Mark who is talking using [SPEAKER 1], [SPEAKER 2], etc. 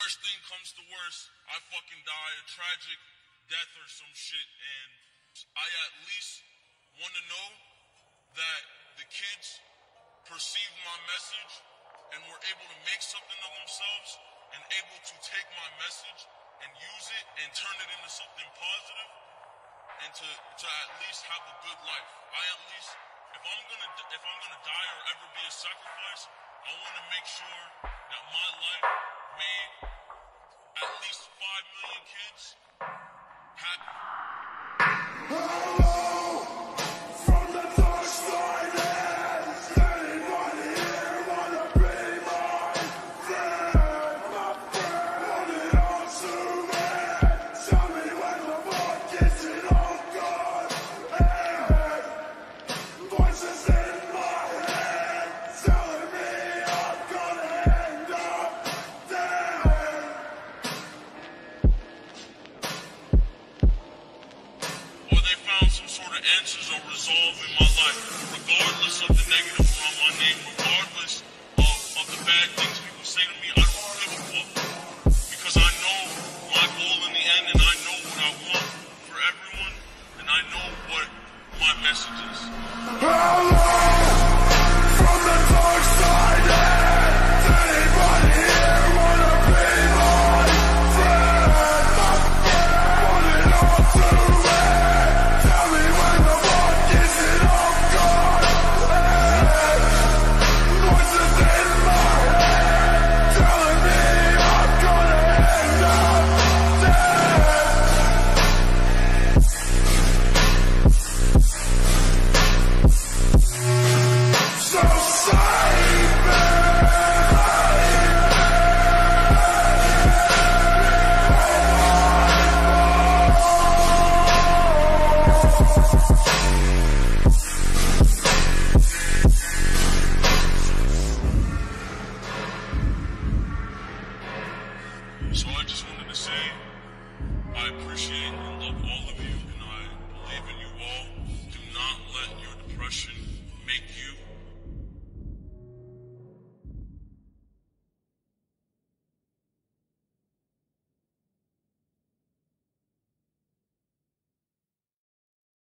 [SPEAKER 1] worst thing comes to worst, I fucking die a tragic death or some shit, and I at least want to know that the kids perceived my message and were able to make something of themselves and able to take my message and use it and turn it into something positive and to, to at least have a good life. I at least, if I'm gonna if I'm gonna die or ever be a sacrifice, I want to make sure that my life kids. circumstances are resolved in my life, regardless of the negative around my name, regardless of, of the bad things people say to me. I don't give a fuck because I know my goal in the end, and I know what I want for everyone, and I know what my message is.
[SPEAKER 2] From the dark side, anybody here wanna be my friend?
[SPEAKER 1] I
[SPEAKER 2] want